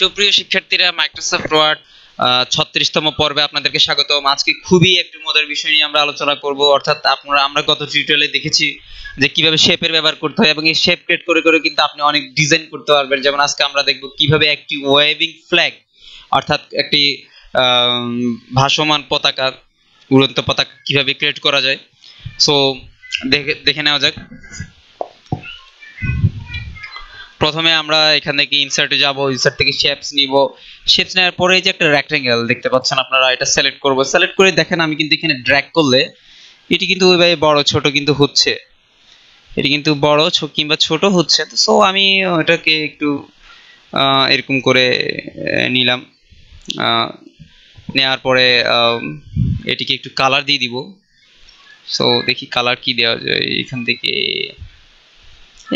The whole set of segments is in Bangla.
সুপ্রিয় শিক্ষার্থীরা মাইক্রোসফট ওয়ার্ড ছত্রিশতম পর্বে আপনাদেরকে স্বাগতম। আজকে খুবই একটি মজার বিষয় নিয়ে আমরা আলোচনা করব। অর্থাৎ আপনারা, আমরা গত টিউটোরিয়ালে দেখেছি যে কীভাবে শেপের ব্যবহার করতে হয় এবং এই শেপ ক্রিয়েট করে করে কিন্তু আপনি অনেক ডিজাইন করতে পারবেন। যেমন আজকে আমরা দেখব কীভাবে একটি ওয়েভিং ফ্ল্যাগ অর্থাৎ একটি ভাসমান পতাকা, উড়ন্ত পতাকা কীভাবে ক্রিয়েট করা যায়। সো দেখে দেখে নেওয়া যাক। প্রথমে আমরা এখান থেকে ইনসার্টে যাব ইনসার্ট থেকে শেপস নিব। শেপস নেওয়ার পরে যে একটা রেক্টেঙ্গেল দেখতে পাচ্ছেন আপনারা, এটা সিলেক্ট করব। সিলেক্ট করে দেখেন, আমি কিন্তু এখানে ড্র্যাগ করলে এটি কিন্তু ওইভাবে বড়, ছোট কিন্তু হচ্ছে। এটি কিন্তু বড় কিংবা ছোট হচ্ছে। তো সো আমি ওটাকে একটু এরকম করে নিলাম। নেওয়ার পরে এটিকে একটু কালার দিয়ে দিব। সো দেখি কালার কি দেওয়া যায় এখান থেকে।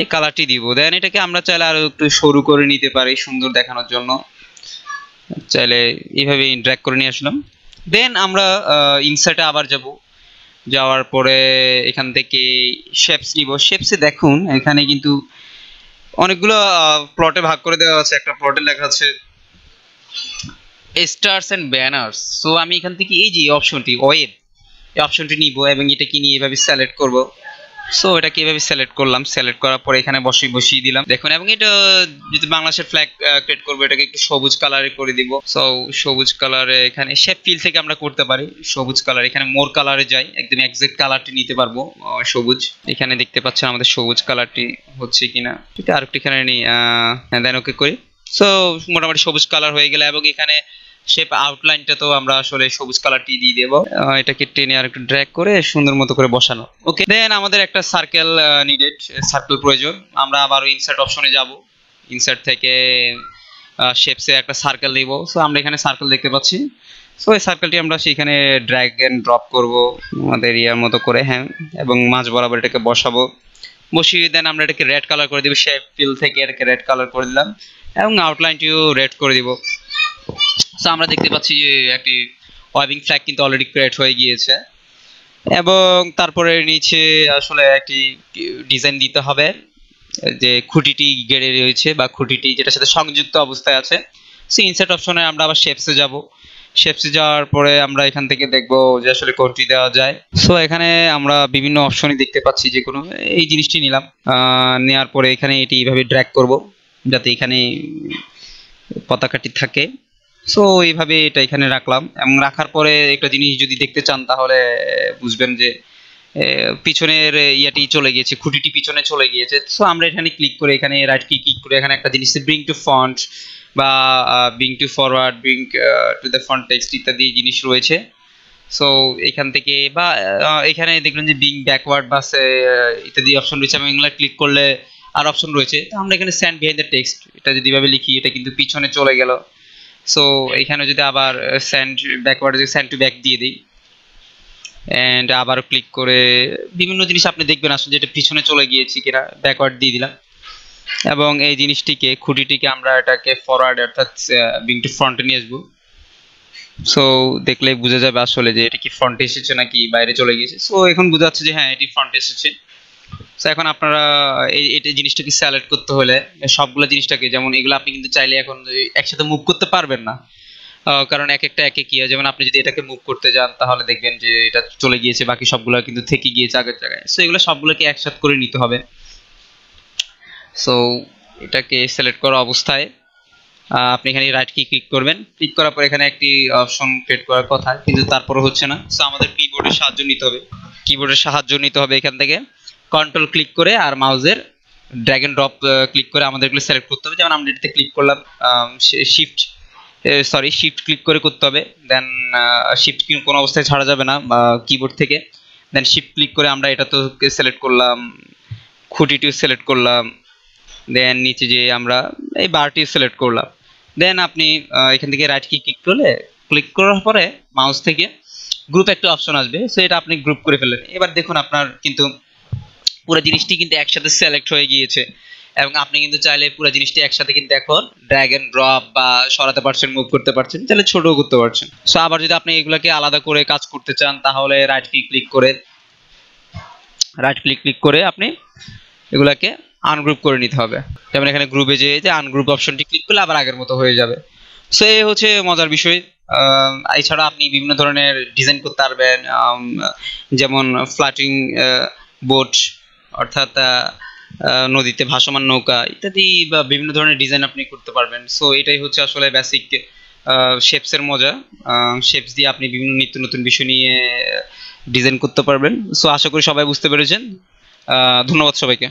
এই কালারটি দিব। দেন এটাকে আমরা চাইলে আরও একটু সরু করে নিতে পারি, সুন্দর দেখানোর জন্য। চাইলে এইভাবে ড্র্যাগ করে নিয়ে আসলাম। দেন আমরা ইনসার্টে আবার যাব। যাওয়ার পরে এখান থেকে শেপস নিব। শেপসে দেখুন, এখানে কিন্তু অনেকগুলো প্লটে ভাগ করে দেওয়া আছে। একটা প্লটে লেখা আছে স্টার্স এন্ড ব্যানার্স সো আমি এখান থেকে এই যে অপশনটি ওয়েব, এই অপশনটি নিব এবং এটাকে নিয়ে এভাবে সিলেক্ট করব। সো এটা কীভাবে সিলেক্ট করলাম? সিলেক্ট করার পরে এখানে বসিয়ে বসিয়ে দিলাম। দেখুন, এবং এটা যদি বাংলাদেশের ফ্ল্যাগ ক্রিয়েট করব, এটাকে একটু সবুজ কালারে করে দিব। সো সবুজ কালারে এখানে শেপ ফিল থেকে আমরা করতে পারি। সবুজ কালার এখানে মোর কালারে যাই। একদম এক্সাক্ট কালারটি নিতে পারব সবুজ। এখানে দেখতে পাচ্ছেন আমাদের সবুজ কালারটি হচ্ছে কিনা। এটা আরেকটু এখানে নিই দেন ওকে করি। সো মোটামুটি সবুজ কালার হয়ে গেলে, এবং এখানে শেপ আউটলাইনটা তো আমরা আসলে সবুজ কালারটি দিয়ে দেব। এটাকে টেনে আর একটু ড্র্যাগ করে সুন্দর মতো করে বসানো। ওকে দেন আমাদের একটা সার্কেল নিডেড সার্কেল প্রয়োজন। আমরা আবার ইনসার্ট অপশনে যাব। ইনসার্ট থেকে শেপসে একটা সার্কেল নিব। সো আমরা এখানে সার্কেল দেখতে পাচ্ছি। সো এই সার্কেলটি আমরা সেখানে ড্র্যাগ এন্ড ড্রপ করব আমাদের ইয়ার মতো করে হ্যাঁ এবং মাঝ বরাবর এটাকে বসাবো। বসিয়ে দেন আমরা এটাকে রেড কালার করে দিব। শেপ ফিল থেকে এটাকে রেড কালার করে দিলাম। এবং আউটলাইনটিও রেড করে দিব। সো আমরা দেখতে পাচ্ছি যে একটি ওয়েবিং ফ্ল্যাগ কিন্তু অলরেডি ক্রিয়েট হয়ে গিয়েছে। এবং তারপরে নিচে আসলে একটি ডিজাইন দিতে হবে, যে খুঁটিটি গেড়ে রয়েছে বা খুঁটিটি যেটার সাথে সংযুক্ত অবস্থায় আছে। সো ইনসার্ট অপশনে আমরা আবার শেপসে যাব। শেপসে যাওয়ার পরে আমরা এখান থেকে দেখব যে আসলে কোনটি দেওয়া যায়। সো এখানে আমরা বিভিন্ন অপশনই দেখতে পাচ্ছি যে কোনো, এই জিনিসটি নিলাম। নেওয়ার পরে এখানে এটি এইভাবে ড্র্যাগ করব, যাতে এখানে পতাকাটি থাকে। সো এইভাবে এটা এখানে রাখলাম। এবং রাখার পরে একটা জিনিস যদি দেখতে চান, তাহলে বুঝবেন যে পিছনের ইয়াটি চলে গিয়েছে, খুঁটিটি পিছনে চলে গিয়েছে। সো আমরা এখানে ক্লিক করে এখানে রাইট কি ক্লিক করে এখানে একটা জিনিস ব্রিং টু ফন্ট বা bring to forward bring to the front text ইত্যাদি জিনিস রয়েছে। সো এখান থেকে বা এখানে দেখলেন যে বিং ব্যাকওয়ার্ড বা ইত্যাদি অপশন রয়েছে। আমি এগুলো ক্লিক করলে আর অপশন রয়েছে। তো আমরা এখানে স্যান্ড বিহাইন্ড দ্য টেক্সট এটা যদি ভাবে লিখি, এটা কিন্তু পিছনে চলে গেল। সো এখানে যদি আবার স্যান্ড ব্যাকওয়ার্ড যদি স্যান্ড টু ব্যাক দিয়ে দিই অ্যান্ড আবার ক্লিক করে, বিভিন্ন জিনিস আপনি দেখবেন আসলে যেটা পিছনে চলে গিয়েছি কিনা ব্যাকওয়ার্ড দিয়ে দিলাম। এবং এই জিনিসটিকে, খুঁটিটিকে আমরা এটাকে ফরওয়ার্ড অর্থাৎ বিং টু ফ্রন্টে নিয়ে আসব। সো দেখলে বোঝা যাবে আসলে যে এটা কি ফ্রন্টে এসেছে নাকি বাইরে চলে গিয়েছে। সো এখন বোঝা যাচ্ছে যে হ্যাঁ এটি ফ্রন্টে এসেছে। সো এখন আপনারা এই জিনিসটাকে সিলেক্ট করতে হলে সবগুলো জিনিসটাকে, যেমন এগুলো আপনি কিন্তু চাইলে এখন একসাথে মুভ করতে পারবেন না। কারণ এক একটা, এক ইয়ে। যেমন আপনি যদি এটাকে মুভ করতে যান, তাহলে দেখবেন যে এটা চলে গিয়েছে, বাকি সবগুলো কিন্তু থেকে গিয়েছে আগের জায়গায়। সো এগুলো সবগুলোকে একসাথে করে নিতে হবে। সো এটাকে সিলেক্ট করা অবস্থায় আপনি এখানে রাইট কি ক্লিক করবেন। ক্লিক করার পর এখানে একটি অপশন ক্রিয়েট করার কথা, কিন্তু তারপরে হচ্ছে না। সো আমাদের কিবোর্ডের সাহায্য নিতে হবে। কিবোর্ডের সাহায্য নিতে হবে এখান থেকে। কন্ট্রোল ক্লিক করে আর মাউজের ড্র্যাগ ড্রপ ক্লিক করে আমাদের এগুলো সিলেক্ট করতে হবে। যেমন আমরা এটাতে ক্লিক করলাম শিফট সরি শিফট ক্লিক করে করতে হবে। দেন শিফট কোনো অবস্থায় ছাড়া যাবে না কিবোর্ড থেকে। দেন শিফট ক্লিক করে আমরা এটা তো সিলেক্ট করলাম খুঁটিটিও সিলেক্ট করলাম। দেন নিচে যে আমরা এই বারটি সিলেক্ট করলাম। দেন আপনি এখান থেকে রাইট কি ক্লিক করলে ক্লিক করার পরে মাউস থেকে গ্রুপ একটা অপশন আসবে। সো এটা আপনি গ্রুপ করে ফেললেন। এবার দেখুন আপনার কিন্তু পুরো জিনিসটি কিন্তু একসাথে সিলেক্ট হয়ে গিয়েছে। এবং আপনি কিন্তু চাইলে পুরো জিনিসটি একসাথে কিন্তু এখন ড্র্যাগ এন্ড ড্রপ বা সরাতে পারছেন মুভ করতে পারছেন, চাইলে ছোটও করতে পারছেন। সো আবার যদি আপনি এগুলোকে আলাদা করে কাজ করতে চান, তাহলে রাইট ক্লিক ক্লিক করে রাইট ক্লিক ক্লিক করে আপনি এগুলাকে আনগ্রুপ করে নিতে হবে। যেমন এখানে গ্রুপে যেয়ে যে আনগ্রুপ অপশনটি ক্লিক করলে আবার আগের মতো হয়ে যাবে। সো এই হচ্ছে মজার বিষয়। এছাড়া আপনি বিভিন্ন ধরনের ডিজাইন করতে পারবেন যেমন ফ্লাটিং বোট অর্থাৎ নদীতে ভাসমান নৌকা ইত্যাদি বা বিভিন্ন ধরনের ডিজাইন আপনি করতে পারবেন। সো এটাই হচ্ছে আসলে বেসিক শেপসের মজা। শেপস দিয়ে আপনি বিভিন্ন নিত্য নতুন বিষয় নিয়ে ডিজাইন করতে পারবেন। সো আশা করি সবাই বুঝতে পেরেছেন। ধন্যবাদ সবাইকে।